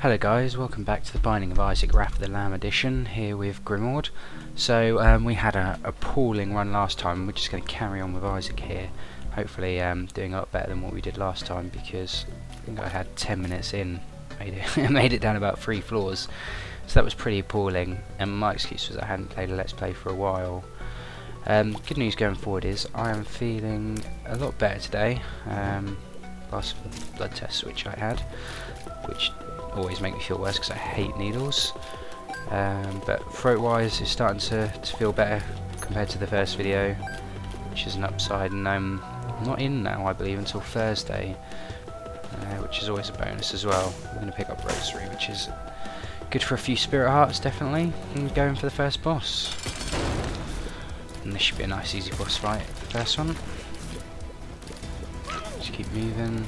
Hello guys, welcome back to the Binding of Isaac Wrath of the Lamb edition, here with Grimoald. So um, we had a appalling run last time, we're just going to carry on with Isaac here. Hopefully um, doing a lot better than what we did last time because I think I had 10 minutes in, made it, made it down about 3 floors. So that was pretty appalling, and my excuse was I hadn't played a Let's Play for a while. Um, good news going forward is I am feeling a lot better today. Um, last blood test which I had, which always make me feel worse because I hate needles. Um, but throat wise it's starting to, to feel better compared to the first video, which is an upside and I'm not in now I believe until Thursday, uh, which is always a bonus as well. I'm going to pick up Rosary which is good for a few Spirit Hearts definitely, and going for the first boss. And this should be a nice easy boss fight, first one. Just keep moving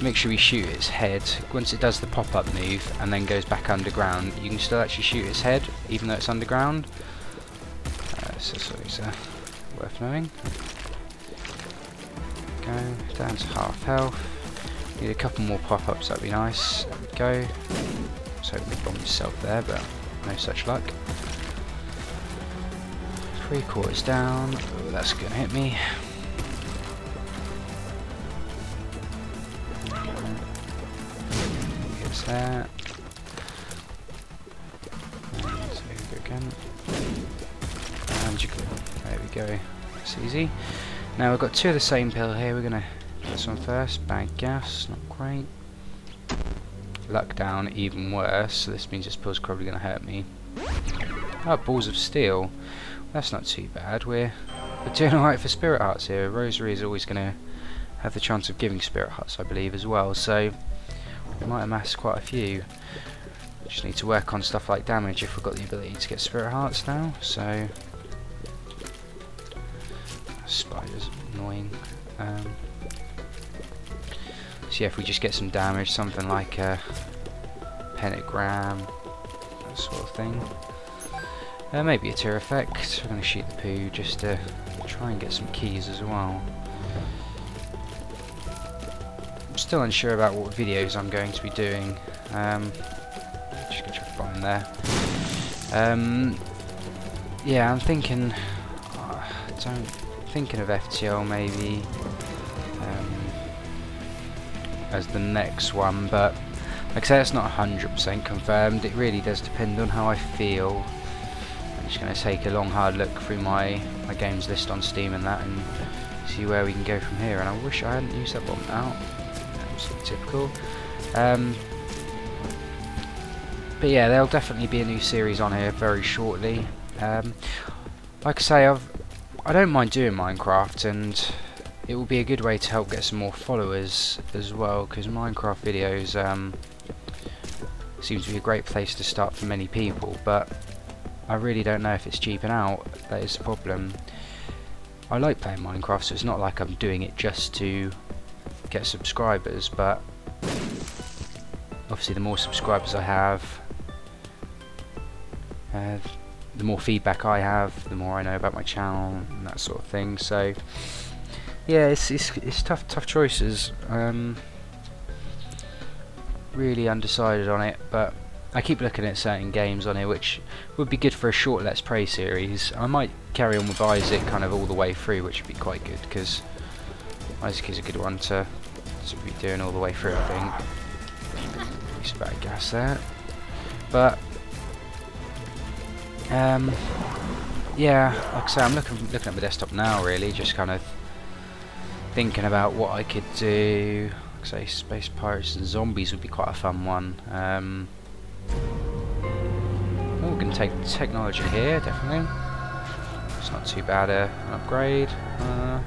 make sure we shoot its head. Once it does the pop-up move and then goes back underground, you can still actually shoot its head, even though it's underground. Uh, so, it's worth knowing. Go down to half health. Need a couple more pop-ups, that'd be nice. There we go. Hoping to bomb himself there, but no such luck. Three quarters down. That's gonna hit me. That. And so go again. And you go. there we go. It's easy. Now we've got two of the same pill here. We're gonna do this one first. Bad gas, not great. Luck down, even worse. So this means this pill's probably gonna hurt me. Oh, balls of steel. That's not too bad. We're we're doing alright for spirit hearts here. Rosary is always gonna have the chance of giving spirit hearts, I believe, as well. So might amass quite a few. Just need to work on stuff like damage if we've got the ability to get spirit hearts now, so... Spider's annoying. Um, so yeah, if we just get some damage, something like a pentagram, that sort of thing. Uh, maybe a tear effect. We're going to shoot the poo just to try and get some keys as well still unsure about what videos I'm going to be doing. Um, just gonna try find there. Um, yeah, I'm thinking. Uh, don't thinking of FTL maybe um, as the next one, but like I say, it's not 100% confirmed. It really does depend on how I feel. I'm just going to take a long hard look through my my games list on Steam and that, and see where we can go from here. And I wish I hadn't used that bomb out typical. Um, but yeah, there'll definitely be a new series on here very shortly. Um, like I say, I've I don't mind doing Minecraft, and it will be a good way to help get some more followers as well. Because Minecraft videos um, seems to be a great place to start for many people, but I really don't know if it's cheaping out. That is the problem. I like playing Minecraft, so it's not like I'm doing it just to get subscribers, but obviously the more subscribers I have, uh, the more feedback I have, the more I know about my channel and that sort of thing. So yeah, it's it's, it's tough tough choices. Um, really undecided on it, but I keep looking at certain games on here which would be good for a short Let's Play series. I might carry on with Isaac kind of all the way through, which would be quite good because Isaac is a good one to, to be doing all the way through, I think. Use a gas there. But, um, yeah, like I say, I'm looking, looking at my desktop now, really, just kind of thinking about what I could do. Like I say, Space Pirates and Zombies would be quite a fun one. Um, oh, we can take technology here, definitely. It's not too bad uh, an upgrade. Uh,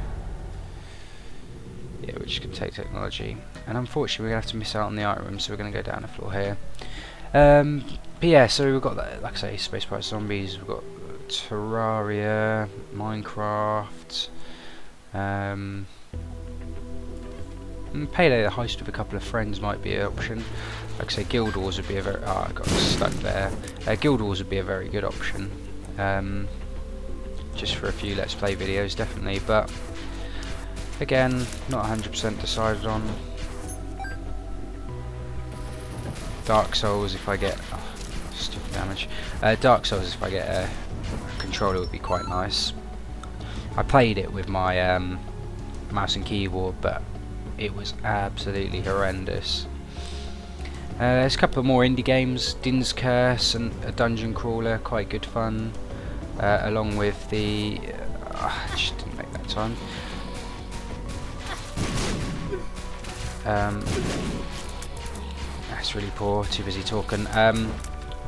which can take technology. And unfortunately, we're going to have to miss out on the item room, so we're going to go down the floor here. Um, but yeah, so we've got, that, like I say, Space Pirate Zombies, we've got Terraria, Minecraft, um, Payday the Heist with a couple of friends might be an option. Like I say, Guild Wars would be a very... Oh, I got stuck there. Uh, Guild Wars would be a very good option. Um, just for a few Let's Play videos, definitely. But Again, not 100% decided on. Dark Souls if I get oh, stupid damage. Uh, Dark Souls if I get a, a, controller would be quite nice. I played it with my um, mouse and keyboard, but it was absolutely horrendous. Uh, there's a couple more indie games, Din's Curse and a dungeon crawler, quite good fun, uh, along with the... Uh, I just didn't make that time. Um, that's really poor, too busy talking. Um,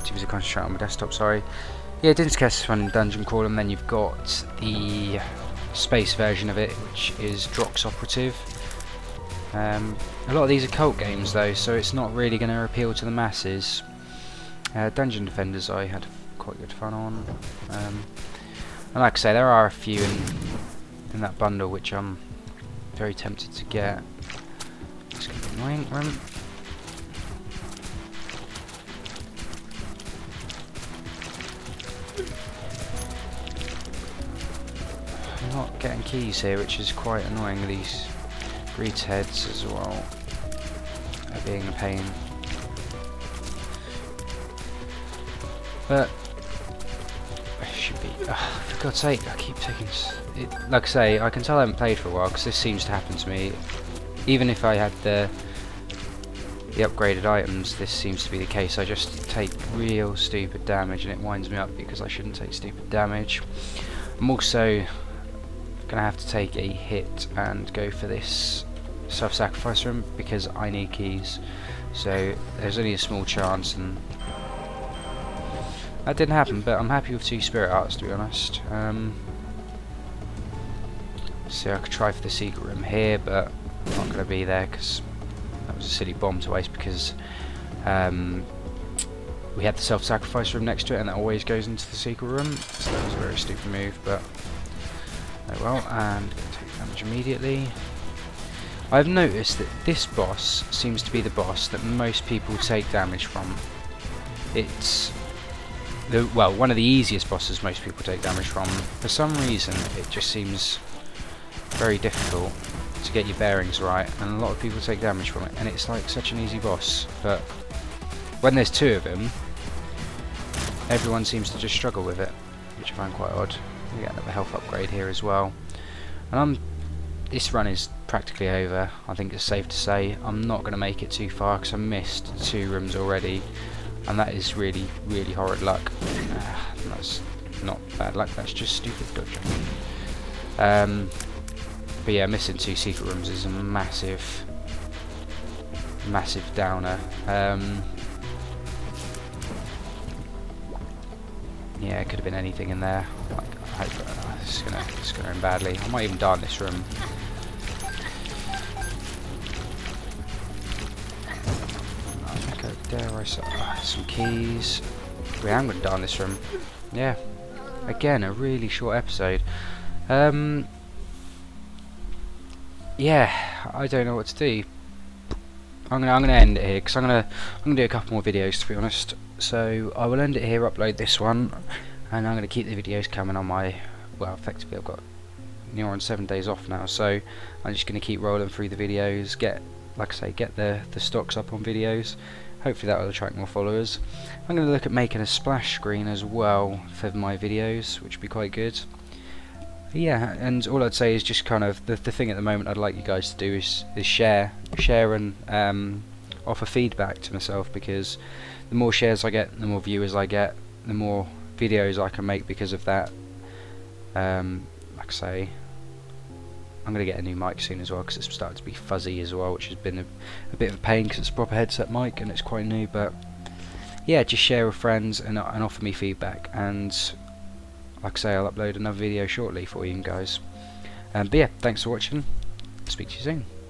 too busy concentrating on my desktop, sorry. Yeah, Din's Curse is fun, dungeon crawler, and then you've got the space version of it, which is Drox Operative. Um, a lot of these are cult games though, so it's not really going to appeal to the masses. Uh, Dungeon Defenders I had quite good fun on. Um, and like I say, there are a few in, in that bundle which I'm very tempted to get. I'm not getting keys here, which is quite annoying. These Greed's heads as well are being a pain. But I should be. For God's sake, I keep taking. It, like I say, I can tell I haven't played for a while because this seems to happen to me. Even if I had the the upgraded items, this seems to be the case. I just take real stupid damage and it winds me up because I shouldn't take stupid damage. I'm also gonna have to take a hit and go for this self-sacrifice room because I need keys so there's only a small chance and that didn't happen but I'm happy with two spirit arts to be honest um, so I could try for the secret room here but I'm not going to be there because was a silly bomb to waste because um, we had the self-sacrifice room next to it and that always goes into the secret room so that was a very stupid move but oh well and take damage immediately I've noticed that this boss seems to be the boss that most people take damage from. It's the well, one of the easiest bosses most people take damage from. For some reason, it just seems very difficult to get your bearings right, and a lot of people take damage from it, and it's like such an easy boss. But when there's two of them, everyone seems to just struggle with it, which I find quite odd. We get another health upgrade here as well, and I'm this run is practically over. I think it's safe to say. I'm not going to make it too far because I missed two rooms already and that is really, really horrid luck. Uh, that's not bad luck, that's just stupid dodging. Um, but yeah, missing two secret rooms is a massive, massive downer. Um, yeah, it could have been anything in there. Like, I hope uh, it's gonna, it's gonna end badly. I might even die in this room. Dare I say, uh, some keys. We am going to die in this room. Yeah. Again, a really short episode. Um, yeah, I don't know what to do. I'm gonna I'm gonna end it here because I'm gonna I'm gonna do a couple more videos to be honest. So I will end it here, upload this one, and I'm gonna keep the videos coming on my well, effectively I've got near on seven days off now, so I'm just gonna keep rolling through the videos, get like I say, get the the stocks up on videos, Hopefully that will attract more followers. I'm going to look at making a splash screen as well for my videos, which would be quite good. Yeah, and all I'd say is just kind of the, the thing at the moment I'd like you guys to do is, is share, share and um, offer feedback to myself because the more shares I get, the more viewers I get, the more videos I can make because of that. Um, like I say, I'm going to get a new mic soon as well because it's started to be fuzzy as well which has been a, a bit of a pain because it's a proper headset mic and it's quite new but yeah just share with friends and, and offer me feedback and like I say I'll upload another video shortly for you guys. Um, but yeah thanks for watching. Speak to you soon